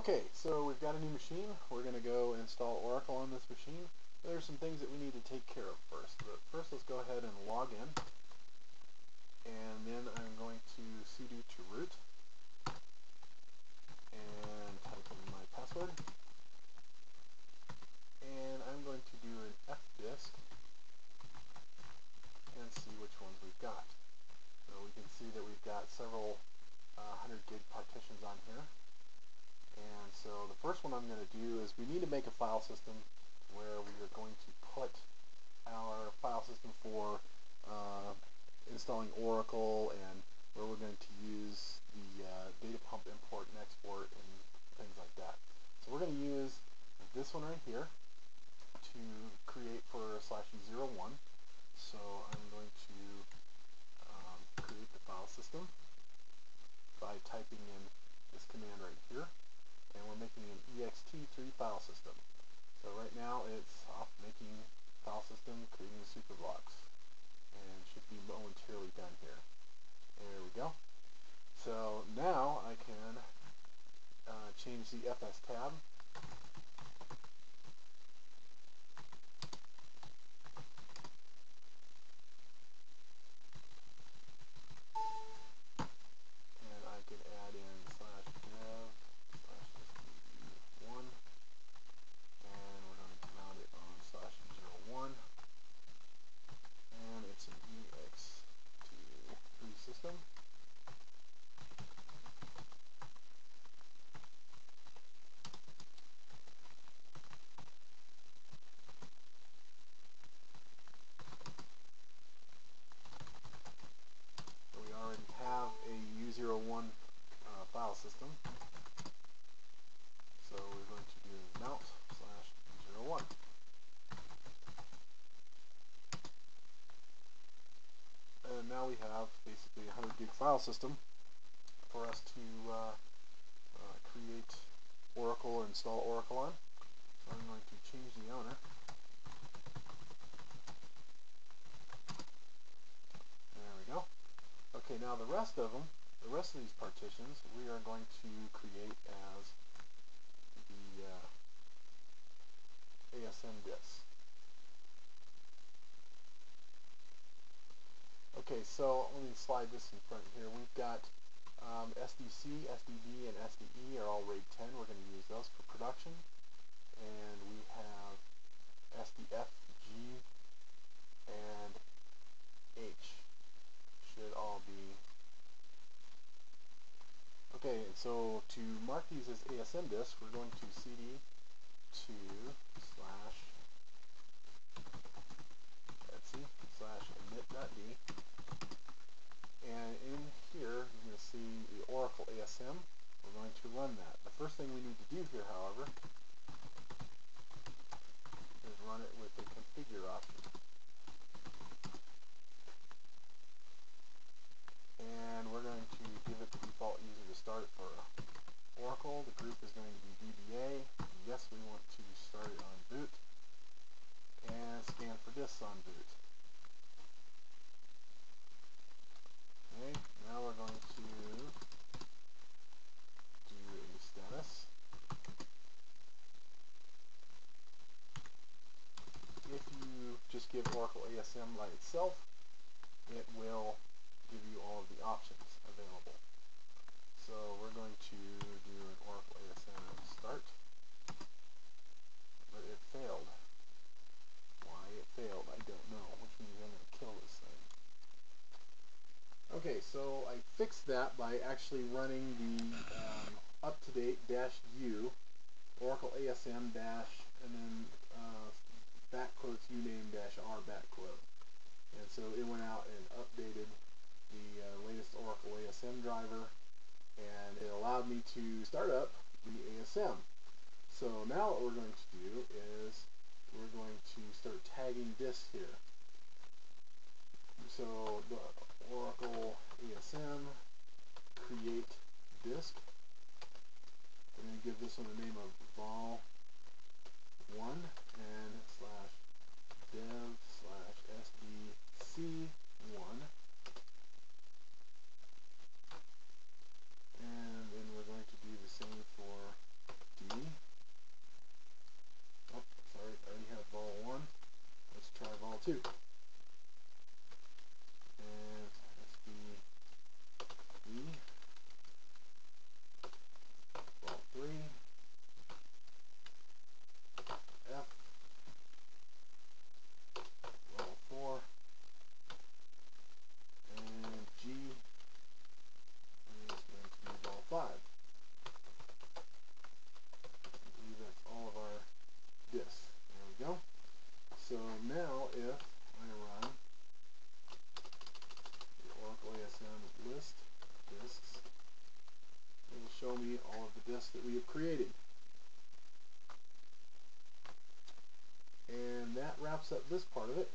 Okay, so we've got a new machine. We're going to go install Oracle on this machine. There's some things that we need to take care of first. But first, let's go ahead and log in. And then I'm going to cd to root and type in my password. And I'm going to do an fdisk and see which ones we've got. So we can see that we've got several uh, 100 gig partitions on here. First one I'm going to do is we need to make a file system where we are going to put our file system for uh, installing Oracle and where we're going to use the uh, data pump import and export and things like that. So we're going to use this one right here to create for slash u01. So I'm going to um, create the file system by typing in this command right making an ext3 file system. So right now it's off making file system, creating the superblocks, and should be momentarily done here. There we go. So now I can uh, change the FS tab system. So we already have a U01 uh, file system. So we're going to do mount slash U01. and now we have basically a 100 gig file system for us to uh, uh, create Oracle or install Oracle on. So I'm going to change the owner. There we go. Okay, now the rest of them, the rest of these partitions, we are going to create as the uh, ASM disks. Okay, so let me slide this in front here. We've got um, SDC, SDB, and SDE are all RAID 10. We're going to use those for production. And we have SDF, G, and H should all be Okay, so to mark these as ASM disks, we're going to cd to slash etsy slash init.d and in here, you're going to see the Oracle ASM. We're going to run that. The first thing we need to do here, however, is run it with the configure option. And we're going to give it the default user to start for Oracle. The group is going to be DBA. Yes, we want to start it on boot. And scan for disks on boot. Okay, now we're going to do a status. If you just give Oracle ASM by itself, it will give you all of the options available. So we're going to do an Oracle ASM start, but it failed. Why it failed, I don't know, which means I'm going to kill this thing. Okay, so I fixed that by actually running the um, up2date dash U, Oracle ASM dash, and then back quotes uname dash R back quote. And so it went out and updated the uh, latest Oracle ASM driver, and it allowed me to start up the ASM. So now what we're going to do is we're going to start tagging disks here. So the Oracle ASM create disk. I'm going to give this one the name of vol1 and slash dev slash sdc1 and then we're going to do the same for show me all of the disks that we have created. And that wraps up this part of it.